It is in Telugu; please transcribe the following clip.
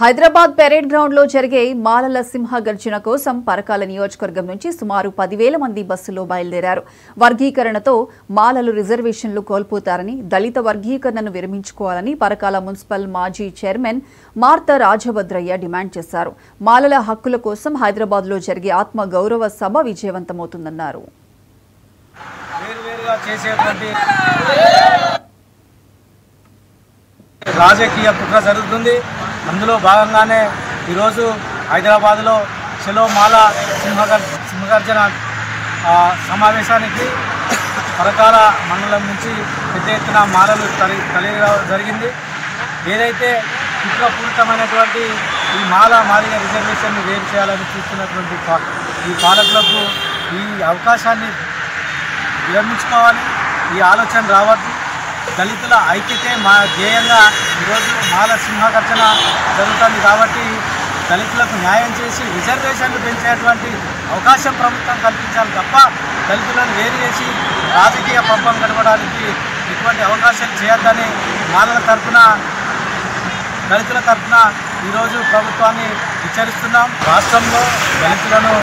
హైదరాబాద్ పెరేడ్ గ్రౌండ్లో జరిగే మాలల సింహ గర్జన కోసం పరకాల నియోజకవర్గం నుంచి సుమారు పదివేల మంది బస్సులో బయలుదేరారు. వర్గీకరణతో మాలలు రిజర్వేషన్లు కోల్పోతారని దళిత వర్గీకరణను విరమించుకోవాలని పరకాల మున్సిపల్ మాజీ చైర్మన్ మార్త రాజభద్రయ్య డిమాండ్ చేశారు. మాలల హక్కుల కోసం హైదరాబాద్లో జరిగే ఆత్మ గౌరవ సభ విజయవంతమవుతుందన్నారు. రాజకీయ కుట్ర జరుగుతుంది. అందులో భాగంగానే ఈరోజు హైదరాబాద్లో చెలో మాల సింహగర్ సింహగర్జన సమావేశానికి పరకాల మండలం నుంచి పెద్ద ఎత్తున మాలలు తరి తరలిరావడం జరిగింది. ఏదైతే కుట్రపూరితమైనటువంటి ఈ మాల మాదిగ రిజర్వేషన్ని వేరు చేయాలని చూస్తున్నటువంటి పా- ఈ పాలకులకు ఈ అవకాశాన్ని విరమించుకోవాలి. ఈ ఆలోచన రావద్దు. దళితుల ఐక్యతే మా ధ్యేయంగా ఈరోజు మాల సింహాకర్షణ జరుగుతుంది కాబట్టి దళితులకు న్యాయం చేసి రిజర్వేషన్లు పెంచేటువంటి అవకాశం ప్రభుత్వం కల్పించాలి తప్ప దళితులను వేరు చేసి రాజకీయ పబ్బం గడపడానికి ఇటువంటి అవకాశం చేయొద్దని మాలల తరఫున దళితుల తరఫున ఈరోజు ప్రభుత్వాన్ని హెచ్చరిస్తున్నాం. రాష్ట్రంలో దళితులను